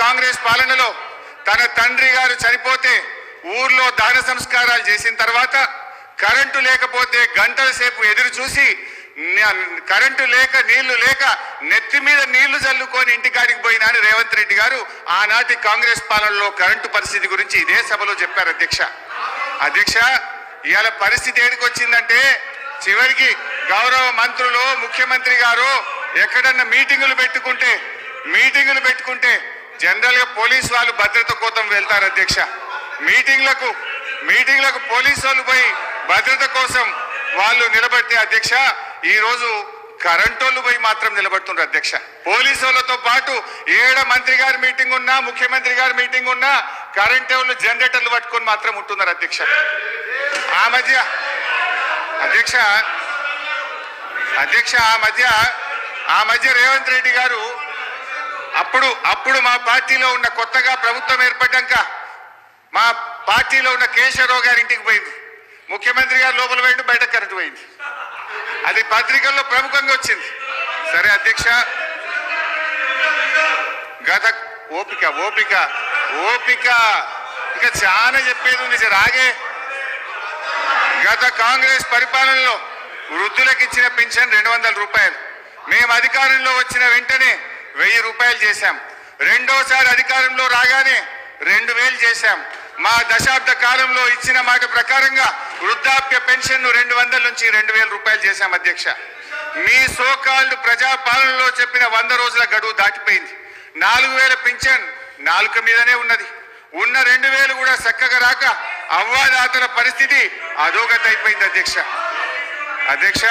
కాంగ్రెస్ పాలనలో తన తండ్రి గారు చనిపోతే ఊర్లో దాన సంస్కారాలు చేసిన తర్వాత కరెంటు లేకపోతే గంటల సేపు ఎదురు చూసి కరెంటు లేక నీళ్ళు లేక నెత్తి మీద నీళ్ళు చల్లుకొని ఇంటికాడికి పోయినా అని రేవంత్ రెడ్డి గారు. ఆనాటి కాంగ్రెస్ పాలనలో కరెంటు పరిస్థితి గురించి ఇదే సభలో చెప్పారు అధ్యక్ష. అధ్యక్ష ఇవాళ పరిస్థితి ఏడికొచ్చిందంటే చివరికి గౌరవ మంత్రులు ముఖ్యమంత్రి గారు ఎక్కడన్నా మీటింగులు పెట్టుకుంటే మీటింగులు పెట్టుకుంటే జనరల్గా పోలీస్ వాళ్ళు భద్రత కోసం వెళ్తారు అధ్యక్ష. మీటింగ్లకు మీటింగ్లకు పోలీసు వాళ్ళు పోయి భద్రత కోసం వాళ్ళు నిలబడితే అధ్యక్ష ఈ రోజు కరెంటు వాళ్ళు పోయి మాత్రం నిలబడుతుండ్రు అధ్యక్ష. పోలీసు వాళ్ళతో పాటు ఏడ మంత్రి గారి మీటింగ్ ఉన్నా ముఖ్యమంత్రి గారి మీటింగ్ ఉన్నా కరెంట్ వాళ్ళు జనరేటర్లు పట్టుకొని మాత్రం ఉంటున్నారు అధ్యక్ష. ఆ మధ్య అధ్యక్ష అధ్యక్ష ఆ మధ్య ఆ మధ్య రేవంత్ రెడ్డి గారు అప్పుడు అప్పుడు మా పార్టీలో ఉన్న కొత్తగా ప్రభుత్వం ఏర్పడ్డాక మా పార్టీలో ఉన్న కేశవరావు గారి ఇంటికి పోయింది. ముఖ్యమంత్రి గారు లోపల పోయింది బయట కరెంటు పోయింది. అది పత్రికల్లో ప్రముఖంగా వచ్చింది. సరే అధ్యక్ష. గత ఓపిక ఓపిక ఓపిక. ఇక చాలా చెప్పేది ఉంది సార్. ఆగే. గత కాంగ్రెస్ పరిపాలనలో వృద్ధులకు ఇచ్చిన పింఛన్ రెండు వందల రూపాయలు. మేము అధికారంలో వచ్చిన వెంటనే వెయ్యి రూపాయలు చేశాం. రెండోసారి అధికారంలో రాగానే రెండు వేలు చేశాం. మా దశాబ్ద కాలంలో ఇచ్చిన మాట ప్రకారంగా వృద్ధాప్య పెన్షన్ రెండు వందల నుంచి రెండు వేల రూపాయలు చేశాం అధ్యక్ష. మీ సోకాల్డ్ ప్రజాపాలనలో చెప్పిన వంద రోజుల గడువు దాటిపోయింది. నాలుగు వేల పింఛన్ నాలుక మీదనే ఉన్నది. ఉన్న రెండు వేలు కూడా చక్కగా రాక అవ్వాదాతల పరిస్థితి అధోగత అయిపోయింది అధ్యక్ష. అధ్యక్ష